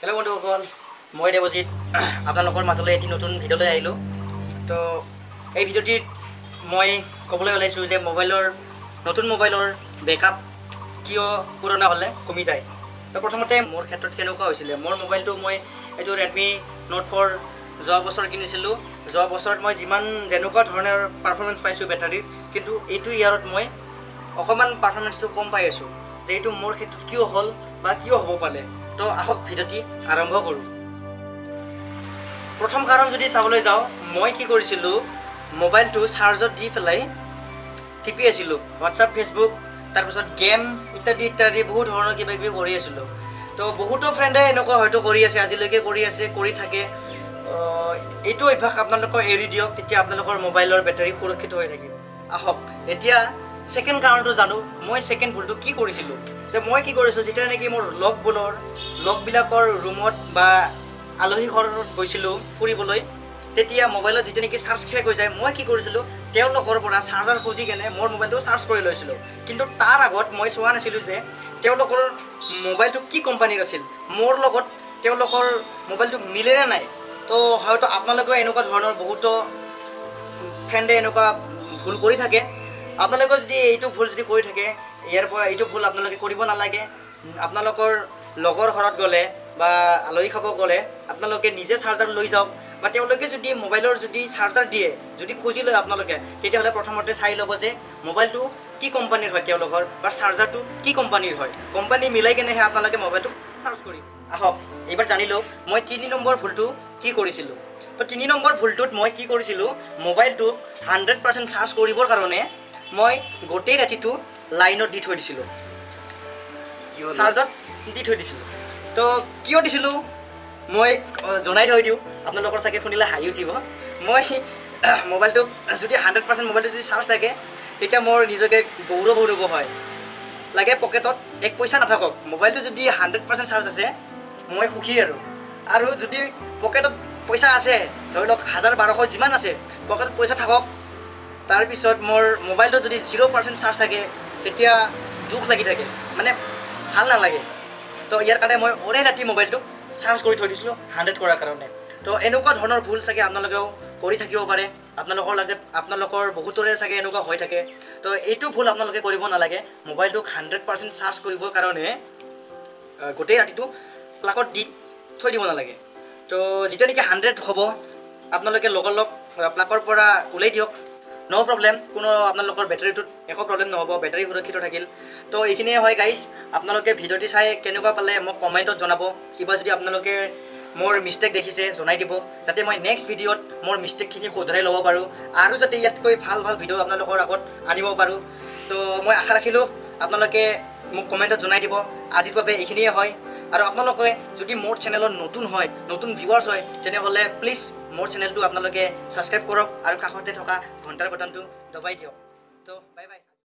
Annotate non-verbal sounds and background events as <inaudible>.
Hello বন্ধুসকল মই দেৱজিত আপোনালোকৰ মাজলৈ এটি নতুন ভিডিঅ'লৈ আহিলোঁ। তো এই ভিডিঅ'টিত মই ক'বলৈ ওলাইছোঁ যে মোবাইলৰ নতুন মোবাইলৰ বেকআপ কিয় পুৰণা হ'লে কমি যায়। তো প্ৰথমতে মোৰ ক্ষেত্ৰত কেনেকুৱা হৈছিলে? মোৰ মোবাইলটো মই এইটো ৰেডমি নোট ফ'ৰ যোৱা বছৰ কিনিছিলোঁ। যোৱা বছৰত মই যিমান যেনেকুৱা ধৰণৰ পাৰফৰ্মেঞ্চ পাইছোঁ বেটাৰীত কিন্তু এইটো ইয়াৰত মই অকণমান পাৰফৰ্মেঞ্চটো কম পাই আছোঁ। যে এইটো মোৰ ক্ষেত্ৰত কিয় হ'ল বা কিয় হ'ব পাৰে? তো আহক ভিডিঅ'টি আৰম্ভ কৰোঁ। প্ৰথম কাৰণ যদি চাবলৈ যাওঁ মই কি কৰিছিলোঁ মোবাইলটো চাৰ্জত দি পেলাই টিপি আছিলোঁ। হোৱাটছআপ ফেচবুক তাৰপিছত গেম ইত্যাদি ইত্যাদি বহুত ধৰণৰ কিবা কিবি কৰি আছিলোঁ। তো বহুতো ফ্ৰেণ্ডে এনেকুৱা হয়তো কৰি আছে আজিলৈকে কৰি আছে কৰি থাকে। এইটো অভ্যাস আপোনালোকৰ এৰি দিয়ক তেতিয়া আপোনালোকৰ মোবাইলৰ বেটাৰী সুৰক্ষিত হৈ থাকিব। আহক এতিয়া ছেকেণ্ড কাৰণটো জানো মই ছেকেণ্ড ভুলটো কি কৰিছিলোঁ? যে মই কি কৰিছোঁ যেতিয়া নেকি মোৰ লগবোৰৰ লগবিলাকৰ ৰুমত বা আলহী ঘৰত গৈছিলোঁ ফুৰিবলৈ তেতিয়া মোবাইলত যেতিয়া নেকি চাৰ্জ শেষ হৈ যায় মই কি কৰিছিলোঁ তেওঁলোকৰ পৰা চাৰ্জাৰ খুজি কেনে মোৰ মোবাইলটো চাৰ্জ কৰি লৈছিলোঁ। কিন্তু তাৰ আগত মই চোৱা নাছিলোঁ যে তেওঁলোকৰ মোবাইলটো কি কোম্পানীৰ আছিল মোৰ লগত তেওঁলোকৰ মোবাইলটো মিলেনে নাই। তো হয়তো আপোনালোকেও এনেকুৱা ধৰণৰ বহুতো ফ্ৰেণ্ডে এনেকুৱা ভুল কৰি থাকে। আপোনালোকে যদি এইটো ভুল যদি কৰি থাকে ইয়াৰ পৰা এইটো ভুল আপোনালোকে কৰিব নালাগে। আপোনালোকৰ লগৰ ঘৰত গ'লে বা আলহী খাব গ'লে আপোনালোকে নিজে চাৰ্জাৰ লৈ যাওক বা তেওঁলোকে যদি মোবাইলৰ যদি চাৰ্জাৰ দিয়ে যদি খুজি লয় আপোনালোকে তেতিয়াহ'লে প্ৰথমতে চাই ল'ব যে মোবাইলটো কি কোম্পানীৰ হয় তেওঁলোকৰ বা চাৰ্জাৰটো কি কোম্পানীৰ হয়। কোম্পানী মিলাই কেনেহে আপোনালোকে মোবাইলটো চাৰ্জ কৰিব। আহক এইবাৰ জানি লওক মই তিনি নম্বৰ ভুলটো কি কৰিছিলোঁ? তো তিনি নম্বৰ ভুলটোত মই কি কৰিছিলোঁ মোবাইলটোক হাণ্ড্ৰেড পাৰ্চেণ্ট চাৰ্জ কৰিবৰ কাৰণে মই গোটেই ৰাতিটো লাইনত দি থৈ দিছিলোঁ। চাৰ্জত দি থৈ দিছিলোঁ। তো কিয় দিছিলোঁ? মই জনাই থৈ দিওঁ। আপোনালোকৰ চাগে শুনিলে হাঁহি উঠিব। মই <coughs> মোবাইলটোক যদি হাণ্ড্ৰেড পাৰ্চেণ্ট মোবাইলটো যদি চাৰ্জ থাকে তেতিয়া মোৰ নিজকে গৌৰৱ অনুভৱ হয়। লাগে পকেটত এক পইচা নাথাকক। মোবাইলটো যদি হাণ্ড্ৰেড পাৰ্চেণ্ট চাৰ্জ আছে মই সুখী আৰু। আৰু যদি পকেটত পইচা আছে ধৰি লওক হাজাৰ বাৰশ যিমান আছে পকেটত পইচা থাকক তাৰপিছত মোৰ মোবাইলটোত যদি জিৰ' পাৰ্চেণ্ট চাৰ্জ থাকে তেতিয়া দুখ লাগি থাকে। মানে ভাল নালাগে। তো ইয়াৰ কাৰণে মই অৰে ৰাতি মোবাইলটোক চাৰ্জ কৰি থৈ দিছিলোঁ হাণ্ড্ৰেড কৰাৰ কাৰণে। তো এনেকুৱা ধৰণৰ ভুল চাগে আপোনালোকেও কৰি থাকিব পাৰে। আপোনালোকৰ লাগে আপোনালোকৰ বহুতৰে চাগে এনেকুৱা হৈ থাকে। তো এইটো ভুল আপোনালোকে কৰিব নালাগে। মোবাইলটোক হাণ্ড্ৰেড পাৰ্চেণ্ট চাৰ্জ কৰিবৰ কাৰণে গোটেই ৰাতিটো প্লাগত দি থৈ দিব নালাগে। তো যেতিয়া নেকি হাণ্ড্ৰেড হ'ব আপোনালোকে লগালগ প্লাগৰ পৰা ওলাই দিয়ক। ন' প্ৰব্লেম কোনো আপোনালোকৰ বেটাৰীটোত একো প্ৰব্লেম নহ'ব বেটাৰী সুৰক্ষিত থাকিল। তো এইখিনিয়ে হয় গাইজ আপোনালোকে ভিডিঅ'টি চাই কেনেকুৱা পালে মোক কমেণ্টত জনাব কিবা যদি আপোনালোকে মোৰ মিষ্টেক দেখিছে জনাই দিব যাতে মই নেক্সট ভিডিঅ'ত মোৰ মিষ্টেকখিনি শুধৰাই ল'ব পাৰোঁ আৰু যাতে ইয়াতকৈ ভাল ভাল ভিডিঅ' আপোনালোকৰ আগত আনিব পাৰোঁ। তো মই আশা ৰাখিলোঁ আপোনালোকে মোক কমেণ্টত জনাই দিব। আজিৰ বাবে এইখিনিয়ে হয়। আৰু আপোনালোকে যদি মোৰ চেনেলত নতুন হয় নতুন ভিউৱাৰ্ছ হয় তেনেহ'লে প্লিজ মোৰ চেনেলটো আপোনালোকে ছাবস্ক্ৰাইব কৰক আৰু কাষতে থকা ঘণ্টাৰ বটনটো দবাই দিয়ক। তো বাই বাই